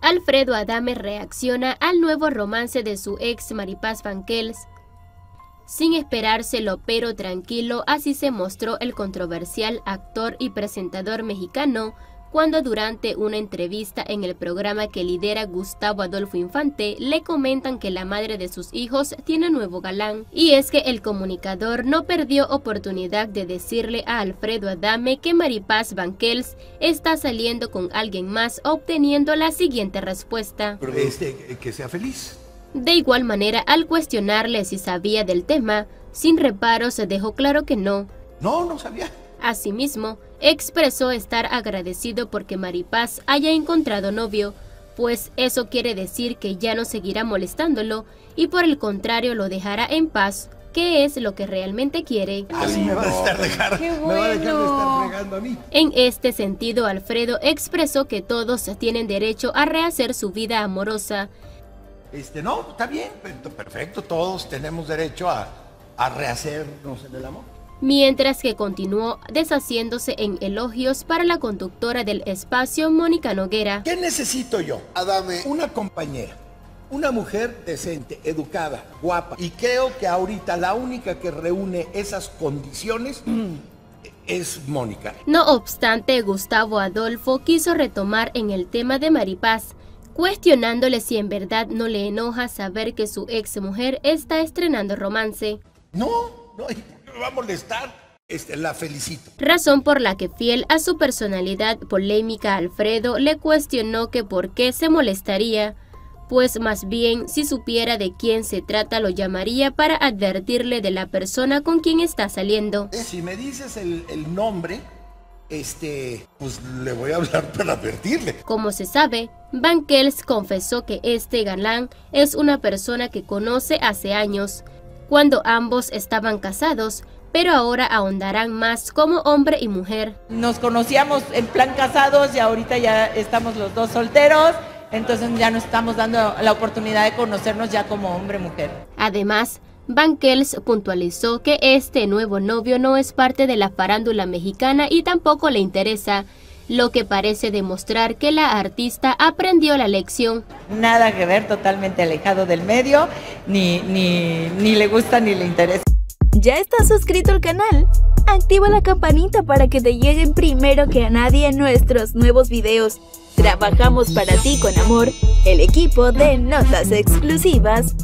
Alfredo Adame reacciona al nuevo romance de su ex Maripaz Vanquels. Sin esperárselo pero tranquilo, así se mostró el controversial actor y presentador mexicano cuando durante una entrevista en el programa que lidera Gustavo Adolfo Infante le comentan que la madre de sus hijos tiene nuevo galán. Y es que el comunicador no perdió oportunidad de decirle a Alfredo Adame que Maripaz Vanquels está saliendo con alguien más obteniendo la siguiente respuesta. Este, que sea feliz. De igual manera, al cuestionarle si sabía del tema, sin reparo se dejó claro que no. No, no sabía. Asimismo, expresó estar agradecido porque Maripaz haya encontrado novio, pues eso quiere decir que ya no seguirá molestándolo y por el contrario lo dejará en paz, que es lo que realmente quiere. Así me va a estar dejar, Qué me va a dejar de estar bueno. fregando a mí. En este sentido, Alfredo expresó que todos tienen derecho a rehacer su vida amorosa, Este, no, está bien, per- perfecto, todos tenemos derecho a, a rehacernos en el amor. Mientras que continuó deshaciéndose en elogios para la conductora del espacio Mónica Noguera. ¿Qué necesito yo? Adame, Una compañera, una mujer decente, educada, guapa. Y creo que ahorita la única que reúne esas condiciones es Mónica. No obstante, Gustavo Adolfo quiso retomar en el tema de Maripaz, cuestionándole si en verdad no le enoja saber que su ex mujer está estrenando romance, No, no, me va a molestar. Este, la felicito. razón por la que fiel a su personalidad polémica Alfredo le cuestionó que por qué se molestaría, pues más bien si supiera de quién se trata lo llamaría para advertirle de la persona con quien está saliendo. Si me dices el, el nombre, este, pues le voy a hablar para advertirle. Como se sabe, Banquels confesó que este galán es una persona que conoce hace años, cuando ambos estaban casados, pero ahora ahondarán más como hombre y mujer. Nos conocíamos en plan casados y ahorita ya estamos los dos solteros, entonces ya nos estamos dando la oportunidad de conocernos ya como hombre y mujer. Además, Banquels puntualizó que este nuevo novio no es parte de la farándula mexicana y tampoco le interesa, lo que parece demostrar que la artista aprendió la lección. Nada que ver, totalmente alejado del medio, ni, ni, ni le gusta ni le interesa. ¿Ya estás suscrito al canal? Activa la campanita para que te lleguen primero que a nadie nuestros nuevos videos. Trabajamos para ti con amor, el equipo de notas exclusivas.